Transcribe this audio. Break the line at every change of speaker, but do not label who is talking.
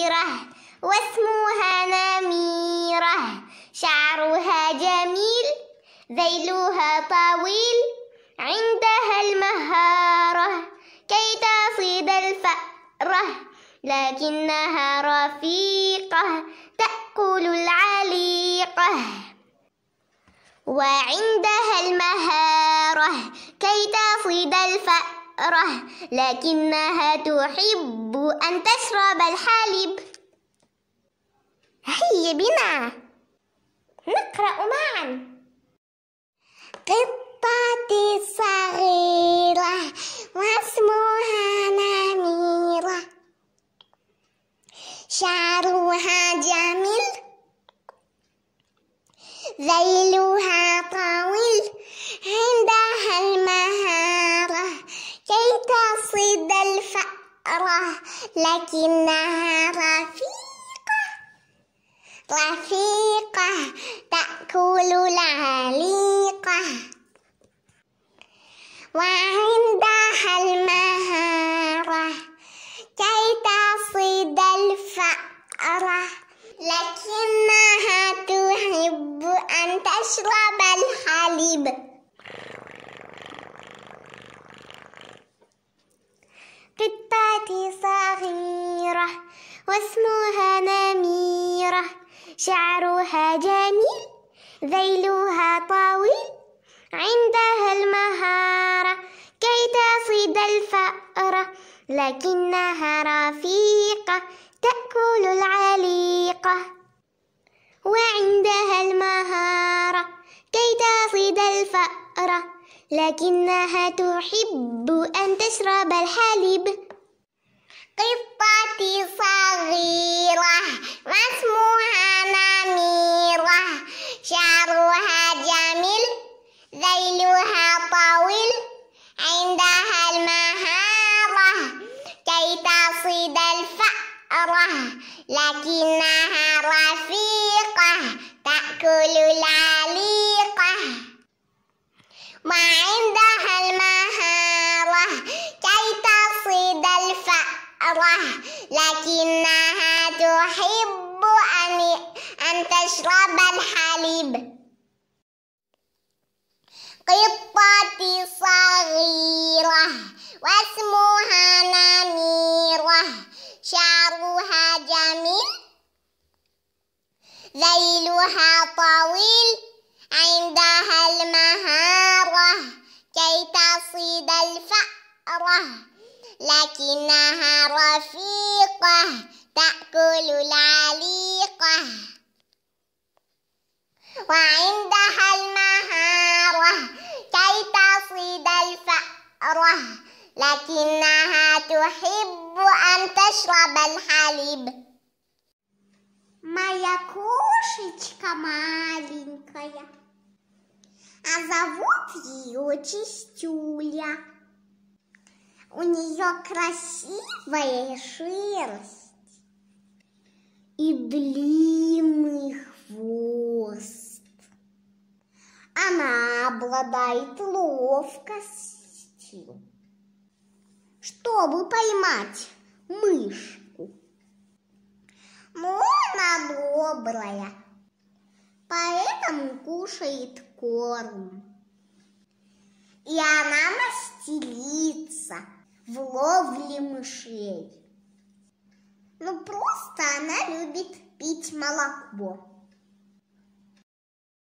صغيرة واسمها نميرة. شعرها جميل ذيلها طويل عندها المهارة كي تصيد الفأرة. لكنها رفيقة تأكل العليقة. وعندها المهارة كي تصيد الفأرة. لكنها تحب أن تشرب الحليب. هيا بنا. نقرأ معا. قطتي صغيرة واسمها نميرة. شعرها جميل. ذيلها طويل عندها المهارة كي تصيد الفأرة لكنها رفيقة. رفيقة تأكل العليقة. وعندها المهارة كي تصيد الفأرة. لكنها تحب أن تشرب الحليب. قطتي واسمها نميرة شعرها جميل ذيلها طويل عندها المهارة كي تصيد الفأرة لكنها رفيقة تأكل العليقة وعندها المهارة كي تصيد الفأرة لكنها تحب أن تشرب الحليب. قطتي صغيرة واسمها نميرة. شعرها جميل ذيلها طويل عندها المهارة كي تصيد الفأرة. لكنها رفيقة تأكل العليقة وعندها المهارة كي تصيد الفأرة لكنها تحب أن أن تشرب الحليب. قطتي صغيرة واسمها نميرة. شعرها جميل ذيلها طويل عندها المهارة كي تصيد الفأرة. لكنها رفيقة تأكل العليقة وعندها المهارة كي تصيد الفأرة لكنها تحب أن تشرب الحليب Моя кошечка маленькая, а зовут ее Чистюля. У нее красивая шерсть и длинный хвост. Она обладает ловкостью, чтобы поймать мышку. Но она добрая, поэтому кушает корм. И она мастерица в ловле мышей. Ну, просто она любит пить молоко.